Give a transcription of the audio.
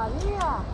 啊，你呀、